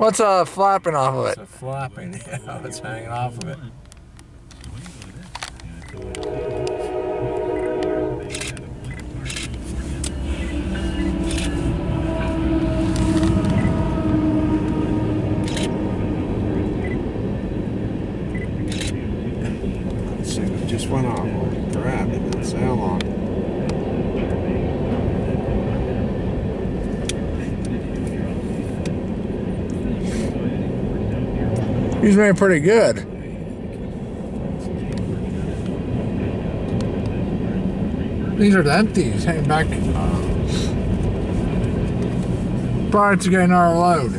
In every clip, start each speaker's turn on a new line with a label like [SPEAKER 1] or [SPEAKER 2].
[SPEAKER 1] What's uh flapping off of
[SPEAKER 2] It's
[SPEAKER 1] it?
[SPEAKER 2] a flapping. Yeah, it's hanging off of it.
[SPEAKER 3] See, it just went off. Grab it. Didn't say how long.
[SPEAKER 1] He's pretty good. These are the empties hanging back. Prior to getting our load.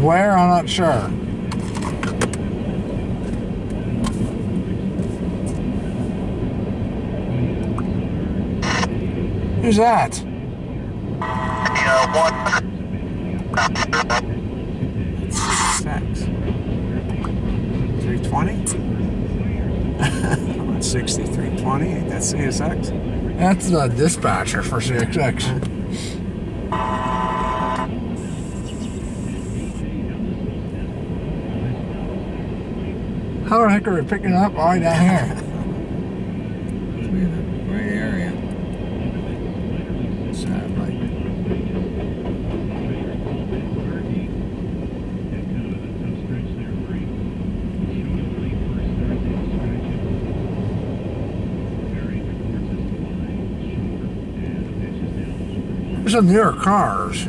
[SPEAKER 1] Where? I'm not sure. Who's that?
[SPEAKER 3] Six. 320? 60, 320. Ain't that CSX?
[SPEAKER 1] That's the dispatcher for CSX. How the heck are we picking up all way down here? There's some newer cars.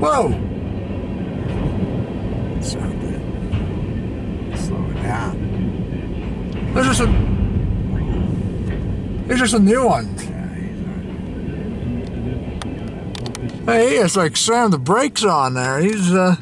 [SPEAKER 1] Whoa!
[SPEAKER 3] So good. Slow it down.
[SPEAKER 1] There's just a... There's just some new
[SPEAKER 3] one.
[SPEAKER 1] Hey, it's like slammed the brakes on there. He's uh